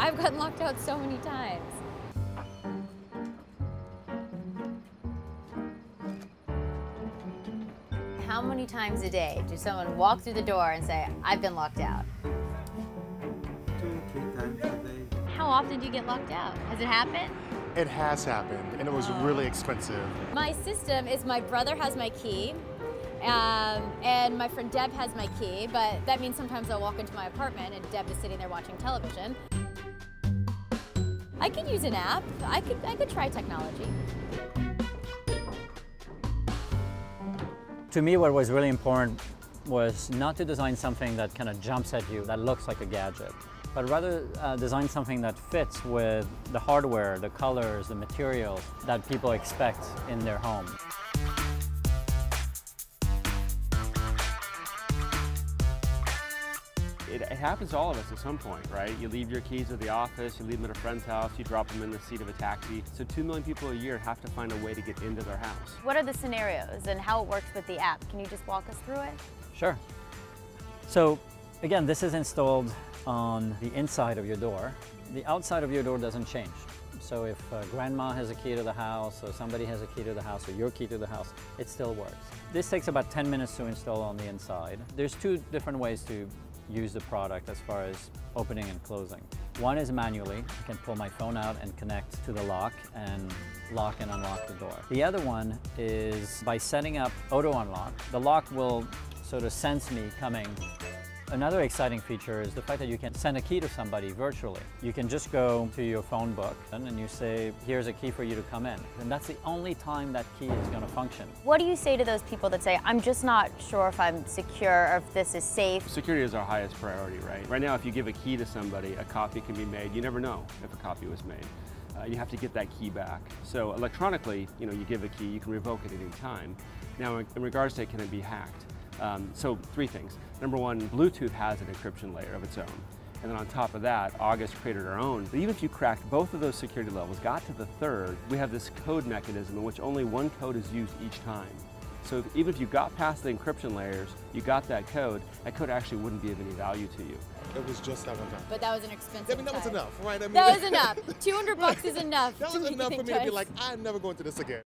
I've gotten locked out so many times. How many times a day do someone walk through the door and say, I've been locked out? Two, three times a day. How often do you get locked out? Has it happened? It has happened, and it was really expensive. My system is my brother has my key, um, and my friend Deb has my key, but that means sometimes I'll walk into my apartment and Deb is sitting there watching television. I could use an app. I could, I could try technology. To me, what was really important was not to design something that kind of jumps at you, that looks like a gadget, but rather uh, design something that fits with the hardware, the colors, the materials that people expect in their home. It, it, happens to all of us at some point, right? You leave your keys at the office, you leave them at a friend's house, you drop them in the seat of a taxi. So two million people a year have to find a way to get into their house. What are the scenarios and how it works with the app? Can you just walk us through it? Sure. So again, this is installed on the inside of your door. The outside of your door doesn't change. So if uh, grandma has a key to the house, or somebody has a key to the house, or your key to the house, it still works. This takes about 10 minutes to install on the inside. There's two different ways to use the product as far as opening and closing. One is manually. I can pull my phone out and connect to the lock and lock and unlock the door. The other one is by setting up auto unlock. The lock will sort of sense me coming Another exciting feature is the fact that you can send a key to somebody virtually. You can just go to your phone book and you say, here's a key for you to come in. And that's the only time that key is going to function. What do you say to those people that say, I'm just not sure if I'm secure or if this is safe? Security is our highest priority, right? Right now, if you give a key to somebody, a copy can be made. You never know if a copy was made. Uh, you have to get that key back. So electronically, you know, you give a key, you can revoke it at any time. Now, in regards to it, can it be hacked? Um, so three things. Number one, Bluetooth has an encryption layer of its own. And then on top of that, August created our own. But even if you cracked both of those security levels, got to the third, we have this code mechanism in which only one code is used each time. So if, even if you got past the encryption layers, you got that code, that code actually wouldn't be of any value to you. It was just that one time. But that was an expensive I mean, that was time. enough, right? I mean, that was enough. 200 bucks is enough. That was enough for me to be like, I'm never going to this again.